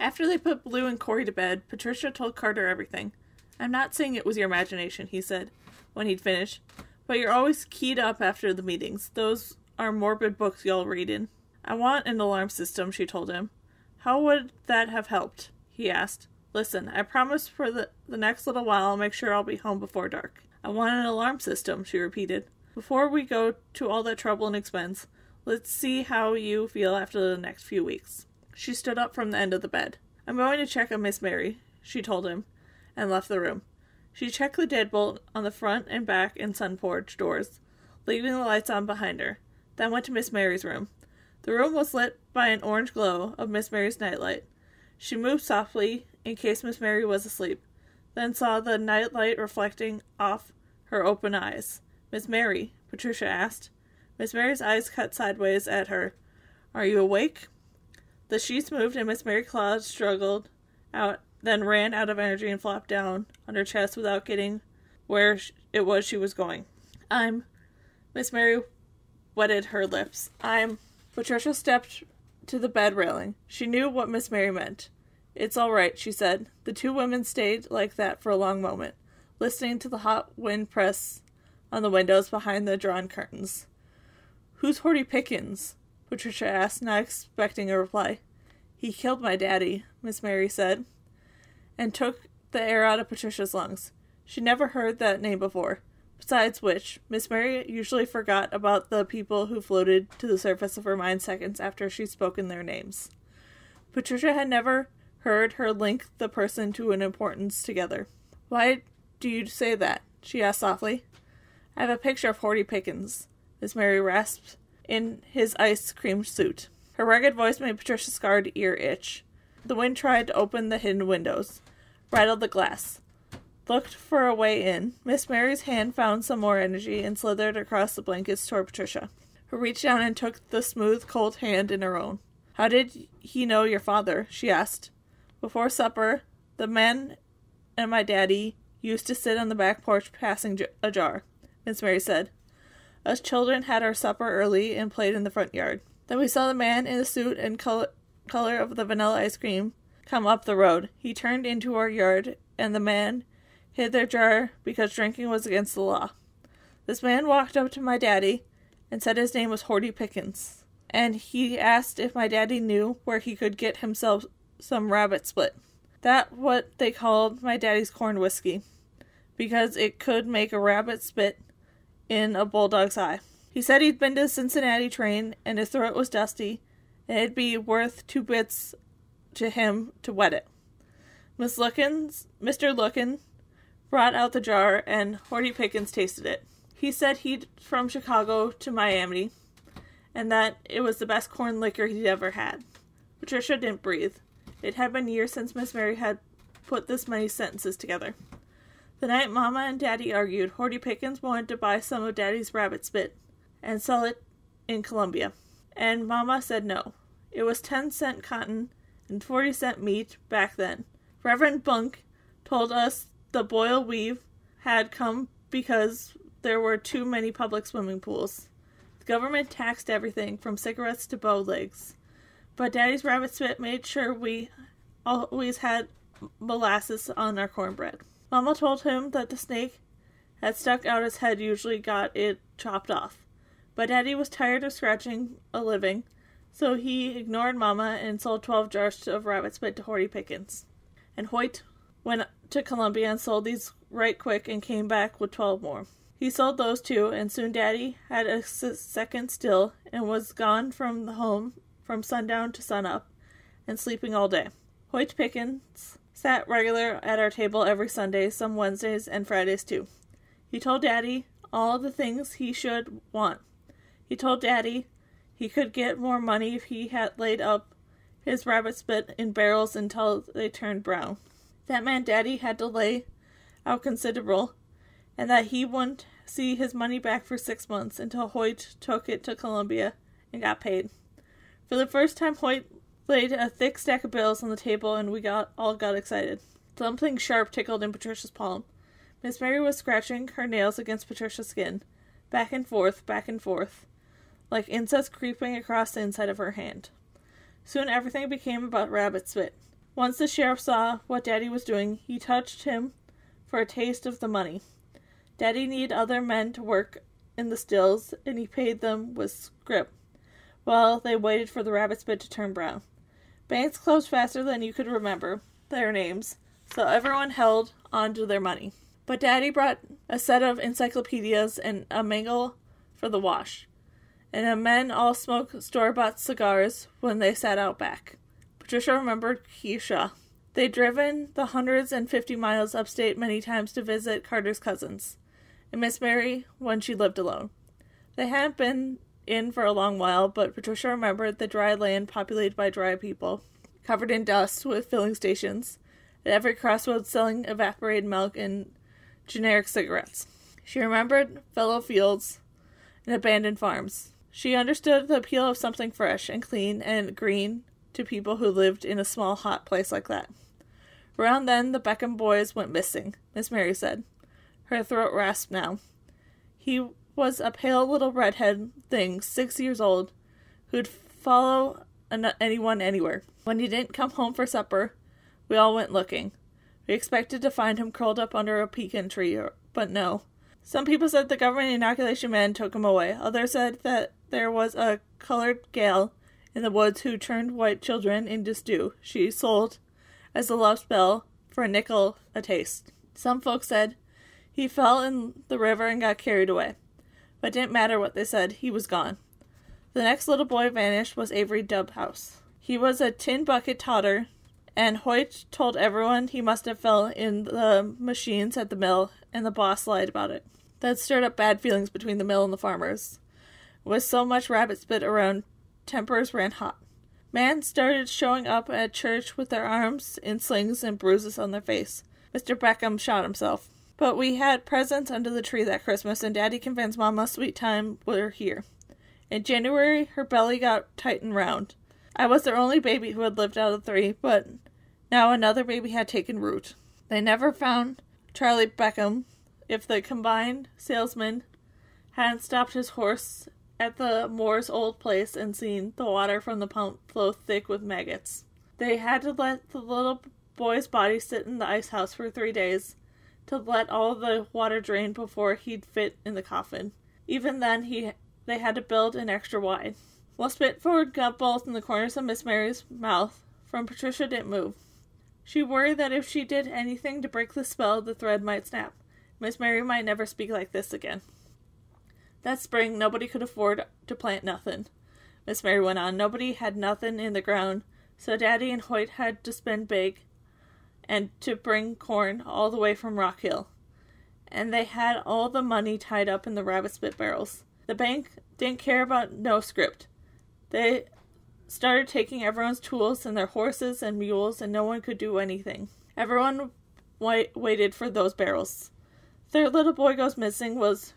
After they put Blue and Korey to bed, Patricia told Carter everything. I'm not saying it was your imagination, he said, when he'd finished, but you're always keyed up after the meetings. Those are morbid books y'all read in. I want an alarm system, she told him. How would that have helped? he asked. Listen, I promise for the, the next little while I'll make sure I'll be home before dark. I want an alarm system, she repeated. Before we go to all that trouble and expense, let's see how you feel after the next few weeks. She stood up from the end of the bed. I'm going to check on Miss Mary, she told him, and left the room. She checked the deadbolt on the front and back and sun porch doors, leaving the lights on behind her, then went to Miss Mary's room. The room was lit by an orange glow of Miss Mary's nightlight. She moved softly in case Miss Mary was asleep, then saw the nightlight reflecting off her open eyes. Miss Mary, Patricia asked. Miss Mary's eyes cut sideways at her. Are you awake? The sheets moved and Miss Mary Claus struggled out, then ran out of energy and flopped down on her chest without getting where it was she was going. I'm. Miss Mary wetted her lips. I'm. Patricia stepped to the bed railing. She knew what Miss Mary meant. It's all right, she said. The two women stayed like that for a long moment, listening to the hot wind press on the windows behind the drawn curtains. Who's Hoyt Pickens? Patricia asked, not expecting a reply. He killed my daddy, Miss Mary said, and took the air out of Patricia's lungs. She never heard that name before. Besides which, Miss Mary usually forgot about the people who floated to the surface of her mind seconds after she'd spoken their names. Patricia had never heard her link the person to an importance together. Why do you say that? she asked softly. I have a picture of Hoyt Pickens, Miss Mary rasped in his ice cream suit. Her rugged voice made Patricia's scarred ear itch. The wind tried to open the hidden windows, rattled the glass looked for a way in. Miss Mary's hand found some more energy and slithered across the blankets toward Patricia, who reached down and took the smooth, cold hand in her own. How did he know your father? she asked. Before supper, the men and my daddy used to sit on the back porch passing a jar, Miss Mary said. Us children had our supper early and played in the front yard. Then we saw the man in the suit and color, color of the vanilla ice cream come up the road. He turned into our yard, and the man hid their jar because drinking was against the law. This man walked up to my daddy and said his name was Hoyt Pickens, and he asked if my daddy knew where he could get himself some rabbit split. That what they called my daddy's corn whiskey, because it could make a rabbit spit in a bulldog's eye. He said he'd been to the Cincinnati train and his throat was dusty, and it'd be worth two bits to him to wet it. Miss Lookins, Mr. Lookin, brought out the jar, and Hoyt Pickens tasted it. He said he'd from Chicago to Miami, and that it was the best corn liquor he'd ever had. Patricia didn't breathe. It had been years since Miss Mary had put this many sentences together. The night Mama and Daddy argued, Hoyt Pickens wanted to buy some of Daddy's rabbit spit and sell it in Columbia, and Mama said no. It was ten cent cotton and forty cent meat back then. Reverend Bunk told us the boll weevil had come because there were too many public swimming pools. The government taxed everything from cigarettes to bow legs. But Daddy's rabbit spit made sure we always had molasses on our cornbread. Mama told him that the snake had stuck out his head usually got it chopped off. But Daddy was tired of scratching a living, so he ignored Mama and sold twelve jars of rabbit spit to Hoyt Pickens. And Hoyt went to Columbia and sold these right quick and came back with 12 more. He sold those too, and soon Daddy had a second still and was gone from the home from sundown to sunup and sleeping all day. Hoyt Pickens sat regular at our table every Sunday, some Wednesdays and Fridays too. He told Daddy all the things he should want. He told Daddy he could get more money if he had laid up his rabbit spit in barrels until they turned brown. That meant Daddy had to lay out considerable, and that he wouldn't see his money back for six months until Hoyt took it to Columbia and got paid. For the first time, Hoyt laid a thick stack of bills on the table, and we got all got excited. Something sharp tickled in Patricia's palm. Miss Mary was scratching her nails against Patricia's skin, back and forth, back and forth, like insects creeping across the inside of her hand. Soon everything became about rabbit spit. Once the sheriff saw what Daddy was doing, he touched him for a taste of the money. Daddy needed other men to work in the stills, and he paid them with scrip while they waited for the rabbit spit to turn brown. Banks closed faster than you could remember their names, so everyone held on to their money. But Daddy brought a set of encyclopedias and a mangle for the wash, and the men all smoked store bought cigars when they sat out back. Patricia remembered Keisha. They'd driven the hundreds and fifty miles upstate many times to visit Carter's cousins, and Miss Mary when she lived alone. They hadn't been in for a long while, but Patricia remembered the dry land populated by dry people, covered in dust with filling stations, at every crossroads selling evaporated milk and generic cigarettes. She remembered fallow fields and abandoned farms. She understood the appeal of something fresh and clean and green to people who lived in a small, hot place like that. Around then, the Beckham boys went missing, Miss Mary said. Her throat rasped now. He was a pale little redhead thing, six years old, who'd follow an- anyone anywhere. When he didn't come home for supper, we all went looking. We expected to find him curled up under a pecan tree, but no. Some people said the government inoculation man took him away. Others said that there was a colored gal in the woods who turned white children into stew. She sold as a love spell for a nickel a taste. Some folks said he fell in the river and got carried away. But it didn't matter what they said, he was gone. The next little boy vanished was Avery Dubhouse. He was a tin bucket totter, and Hoyt told everyone he must have fell in the machines at the mill, and the boss lied about it. That stirred up bad feelings between the mill and the farmers. With so much rabbit spit around, tempers ran hot. Men started showing up at church with their arms in slings and bruises on their face. Mr. Beckham shot himself. But we had presents under the tree that Christmas, and Daddy convinced Mama Sweet Time were here. In January, her belly got tight and round. I was their only baby who had lived out of three, but now another baby had taken root. They never found Charlie Beckham if the combined salesman hadn't stopped his horse at the Moore's old place and seen the water from the pump flow thick with maggots. They had to let the little boy's body sit in the ice house for three days to let all the water drain before he'd fit in the coffin. Even then, he they had to build an extra wide. While Spitford got balls in the corners of Miss Mary's mouth, from Patricia didn't move. She worried that if she did anything to break the spell, the thread might snap. Miss Mary might never speak like this again. That spring, nobody could afford to plant nothing. Miss Mary went on. Nobody had nothing in the ground, so Daddy and Hoyt had to spend big and to bring corn all the way from Rock Hill. And they had all the money tied up in the rabbit spit barrels. The bank didn't care about no script. They started taking everyone's tools and their horses and mules, and no one could do anything. Everyone wait- waited for those barrels. Third little boy goes missing was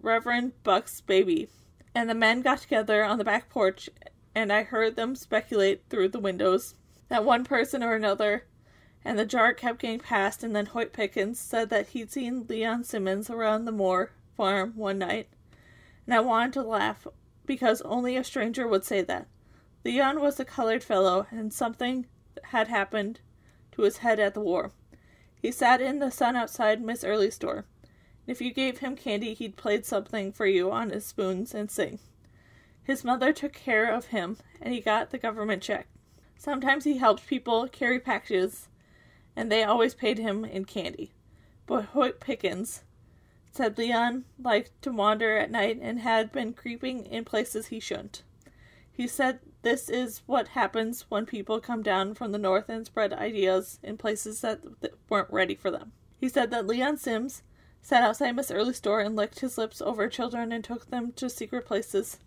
Reverend Buck's baby, and the men got together on the back porch, and I heard them speculate through the windows that one person or another, and the jar kept getting passed, and then Hoyt Pickens said that he'd seen Leon Simmons around the Moore farm one night, and I wanted to laugh because only a stranger would say that. Leon was a colored fellow, and something had happened to his head at the war. He sat in the sun outside Miss Early's. And if you gave him candy, he'd play something for you on his spoons and sing. His mother took care of him, and he got the government check. Sometimes he helped people carry packages, and they always paid him in candy. But Hoyt Pickens said Leon liked to wander at night and had been creeping in places he shouldn't. He said this is what happens when people come down from the north and spread ideas in places that weren't ready for them. He said that Leon Sims sat outside Miss Early's store and licked his lips over children and took them to secret places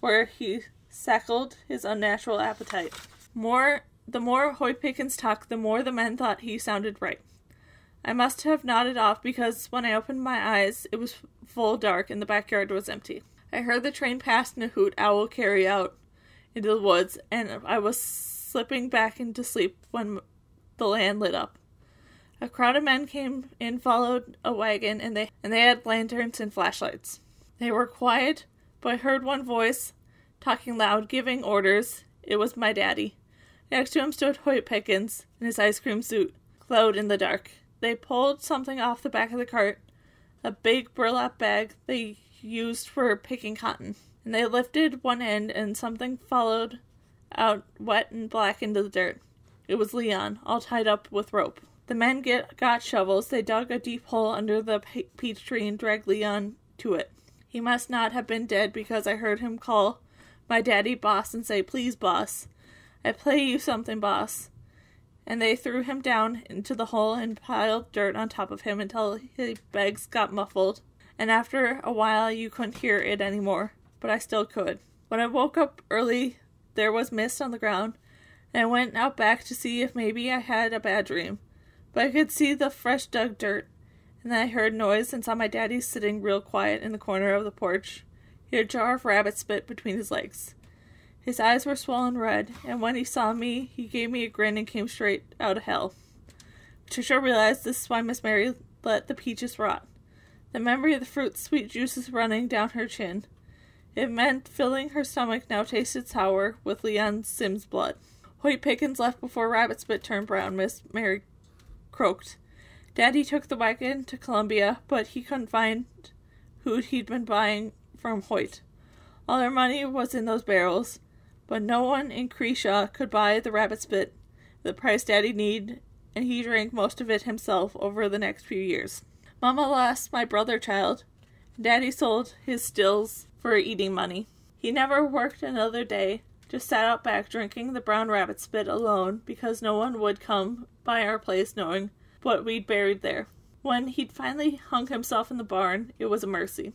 where he sackled his unnatural appetite. More the more Hoyt Pickens talked, the more the men thought he sounded right. I must have nodded off because when I opened my eyes, it was full dark and the backyard was empty. I heard the train pass and a hoot owl carry out into the woods, and I was slipping back into sleep when the land lit up. A crowd of men came in, followed a wagon, and they and they had lanterns and flashlights. They were quiet, but I heard one voice talking loud, giving orders. It was my daddy. Next to him stood Hoyt Pickens in his ice cream suit, glowed in the dark. They pulled something off the back of the cart, a big burlap bag they used for picking cotton, and they lifted one end and something followed out wet and black into the dirt. It was Leon, all tied up with rope. The men get, got shovels. They dug a deep hole under the pe- peach tree and dragged Leon to it. He must not have been dead because I heard him call my daddy boss and say, Please, boss. I play you something, boss. And they threw him down into the hole and piled dirt on top of him until his legs got muffled. And after a while, you couldn't hear it anymore, but I still could. When I woke up early, there was mist on the ground, and I went out back to see if maybe I had a bad dream. But I could see the fresh dug dirt, and then I heard noise and saw my daddy sitting real quiet in the corner of the porch. He had a jar of rabbit spit between his legs. His eyes were swollen red, and when he saw me, he gave me a grin and came straight out of hell. Patricia realized this is why Miss Mary let the peaches rot. The memory of the fruit's sweet juices running down her chin. It meant filling her stomach now tasted sour with Leon Sim's blood. Hoyt Pickens left before Rabbit Spit turned brown, Miss Mary croaked. Daddy took the wagon to Columbia, but he couldn't find who he'd been buying from Hoyt. All their money was in those barrels, but no one in Creeshaw could buy the rabbit spit, the price Daddy needed, and he drank most of it himself over the next few years. Mama lost my brother child. Daddy sold his stills for eating money. He never worked another day, just sat out back drinking the brown rabbit spit alone because no one would come by our place knowing what we'd buried there. When he'd finally hung himself in the barn, it was a mercy.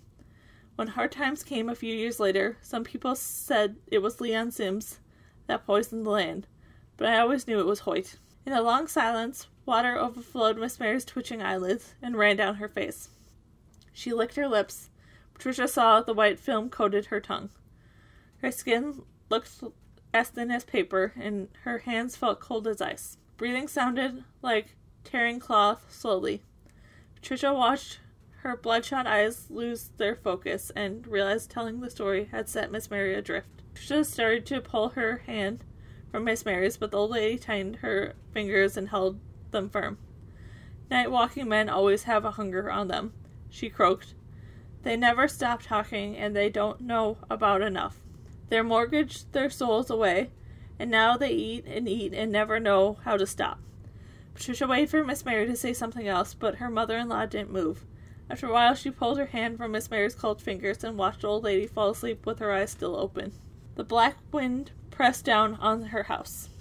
When hard times came a few years later, some people said it was Leon Sims that poisoned the land, but I always knew it was Hoyt. In a long silence, water overflowed Miss Mary's twitching eyelids and ran down her face. She licked her lips. Patricia saw the white film coated her tongue. Her skin looked as thin as paper, and her hands felt cold as ice. Breathing sounded like tearing cloth slowly. Patricia watched her bloodshot eyes lose their focus and realized telling the story had set Miss Mary adrift. Patricia started to pull her hand from Miss Mary's, but the old lady tightened her fingers and held them firm. Night walking men always have a hunger on them, she croaked. They never stop talking, and they don't know about enough. They're mortgaged their souls away, and now they eat and eat and never know how to stop. Patricia waited for Miss Mary to say something else, but her mother in law didn't move. After a while, she pulled her hand from Miss Mary's cold fingers and watched the old lady fall asleep with her eyes still open. The black wind pressed down on her house.